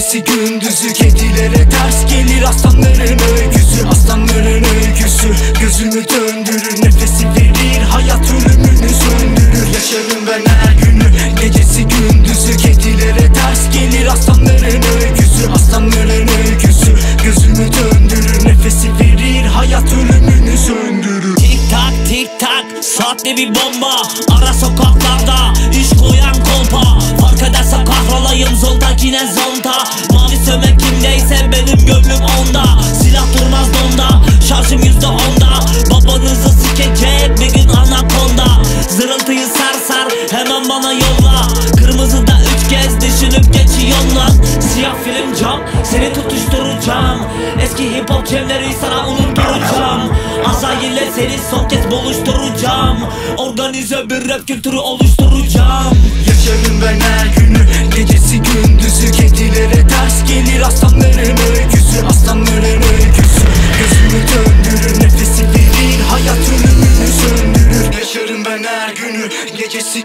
Gecesi gündüzü kedilere ters gelir Aslanların öyküsü Aslanların öyküsü. Gözümü döndürür nefesi verir Hayat ölümünü söndürür. Yaşarım ben her günü Gecesi gündüzü kedilere ters gelir Aslanların öyküsü Aslanların öyküsü. Gözümü döndürür nefesi verir Hayat ölümünü söndürür. Tik tak tik tak Sahte bir bomba. Ara sokaklar. Sömek kimdeyse benim gönlüm onda. Silah durmaz donda Şarjım yüzde onda. Babanızı sikecek bir gün anakonda. Zırıltıyı sar sar hemen bana yolla. Kırmızıda üç kez düşünüp geçiyorsun lan. Siyah film cam seni tutuşturacağım. Eski hip hop cemleri sana unutturacağım. Azrail'le seni son kez buluşturacağım. Organize bir rap kültürü oluşturacağım. Yaşarım ben her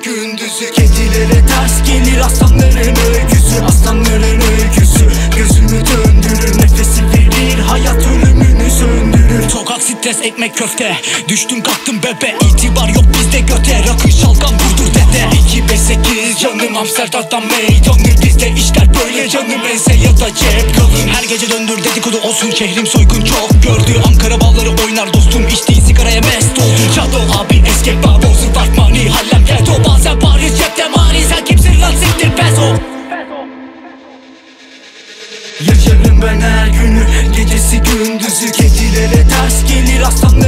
gündüzü. Kedilere ters gelir Aslanların öyküsü Aslanların öyküsü Gözümü döndürür Nefesi verir Hayat ölümünü söndürür. Sokak stres ekmek köfte. Düştüm kalktım bebe. İtibar yok bizde göte. Rakı şalgam vurdur dede. 258 canım Amsterdam'dan meydanı Bizde işler böyle canım ense ya da cep. Kalın Her gece döndür dedikodu olsun şehrim soygun çok. Gördü Ankara balları oynar dostum Yaşarım ben her günü Gecesi gündüzü Kedilere ters gelir Aslanların